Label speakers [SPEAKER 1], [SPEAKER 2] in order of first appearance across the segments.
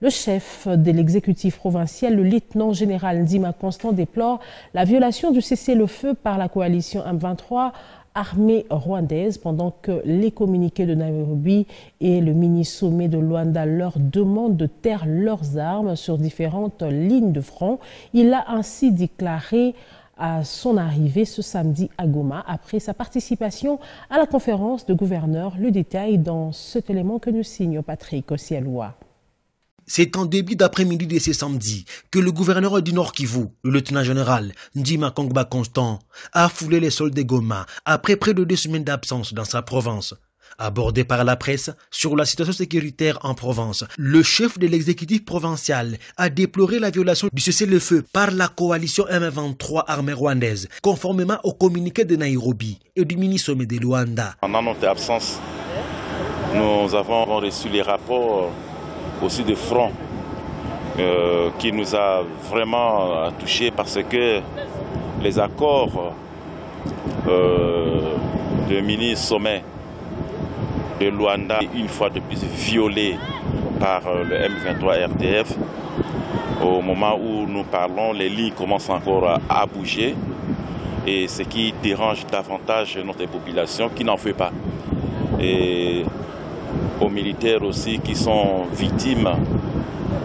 [SPEAKER 1] Le chef de l'exécutif provincial, le lieutenant général Ndima Constant, déplore la violation du cessez-le-feu par la coalition M23 armée rwandaise pendant que les communiqués de Nairobi et le mini-sommet de Luanda leur demandent de taire leurs armes sur différentes lignes de front. Il a ainsi déclaré à son arrivée ce samedi à Goma après sa participation à la conférence de gouverneurs. Le détail dans cet élément que nous signe Patrick Osialois.
[SPEAKER 2] C'est en début d'après-midi de ce samedi que le gouverneur du Nord Kivu, le lieutenant général Ndima Kongba Constant, a foulé les de Goma après près de deux semaines d'absence dans sa province. Abordé par la presse sur la situation sécuritaire en province, le chef de l'exécutif provincial a déploré la violation du cessez-le-feu par la coalition M23 armée rwandaise, conformément au communiqué de Nairobi et du mini-sommet de Luanda.
[SPEAKER 3] Pendant notre absence, nous avons reçu les rapports aussi de front euh, qui nous a vraiment touchés parce que les accords euh, de mini-sommet de Luanda, une fois de plus violés par euh, le M23 RDF, au moment où nous parlons, les lignes commencent encore à, bouger et ce qui dérange davantage notre population qui n'en fait pas. Et aux militaires aussi qui sont victimes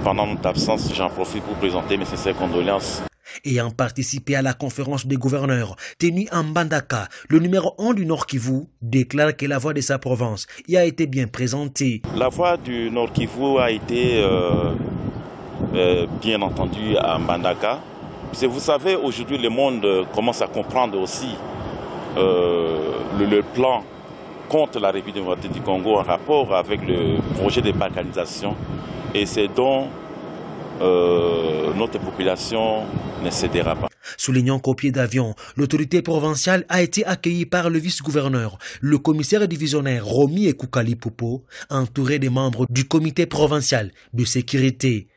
[SPEAKER 3] pendant notre absence. J'en profite pour présenter mes sincères condoléances.
[SPEAKER 2] Ayant participé à la conférence des gouverneurs tenue en Bandaka, le numéro 1 du Nord Kivu déclare que la voix de sa province y a été bien présentée.
[SPEAKER 3] La voix du Nord Kivu a été euh, euh, bien entendue à Mbandaka. Vous savez, aujourd'hui, le monde commence à comprendre aussi euh, le plan contre la République démocratique du Congo en rapport avec le projet de balkanisation et c'est dont euh, notre population ne cédera pas.
[SPEAKER 2] Soulignant qu'au pied d'avion, l'autorité provinciale a été accueillie par le vice-gouverneur, le commissaire divisionnaire Romy Ekoukali Popo, entouré des membres du comité provincial de sécurité.